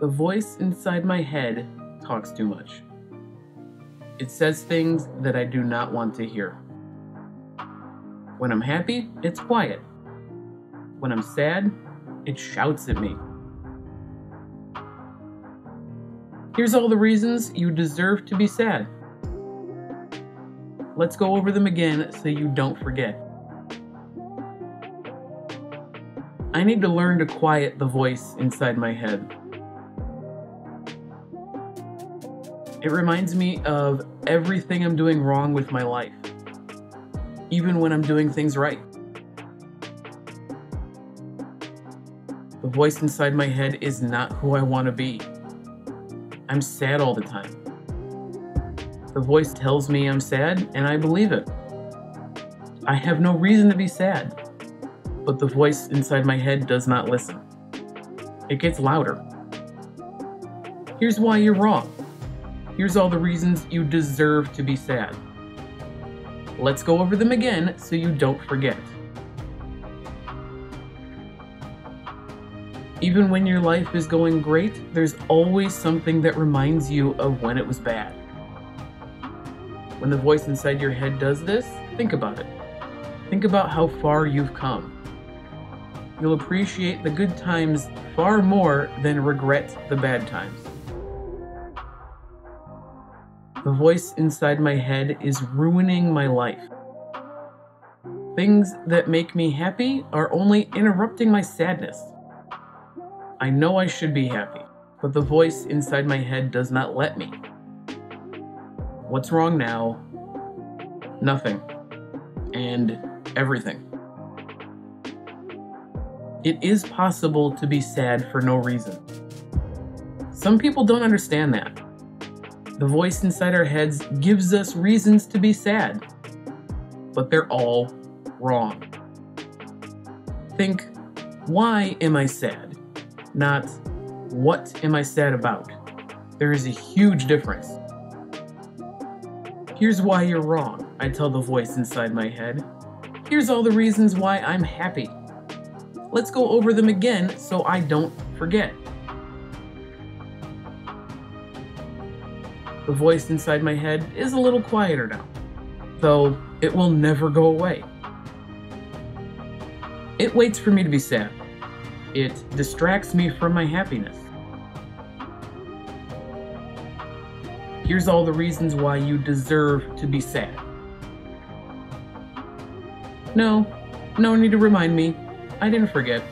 The voice inside my head talks too much. It says things that I do not want to hear. When I'm happy, it's quiet. When I'm sad, it shouts at me. Here's all the reasons you deserve to be sad. Let's go over them again so you don't forget. I need to learn to quiet the voice inside my head. It reminds me of everything I'm doing wrong with my life, even when I'm doing things right. The voice inside my head is not who I want to be. I'm sad all the time. The voice tells me I'm sad, and I believe it. I have no reason to be sad, but the voice inside my head does not listen. It gets louder. Here's why you're wrong. Here's all the reasons you deserve to be sad. Let's go over them again so you don't forget. Even when your life is going great, there's always something that reminds you of when it was bad. When the voice inside your head does this, think about it. Think about how far you've come. You'll appreciate the good times far more than regret the bad times. The voice inside my head is ruining my life. Things that make me happy are only interrupting my sadness. I know I should be happy, but the voice inside my head does not let me. What's wrong now? Nothing. And everything. It is possible to be sad for no reason. Some people don't understand that. The voice inside our heads gives us reasons to be sad, but they're all wrong. Think, why am I sad? not what am I sad about. There is a huge difference. Here's why you're wrong, I tell the voice inside my head. Here's all the reasons why I'm happy. Let's go over them again so I don't forget. The voice inside my head is a little quieter now, though it will never go away. It waits for me to be sad. It distracts me from my happiness. Here's all the reasons why you deserve to be sad. No, no need to remind me. I didn't forget.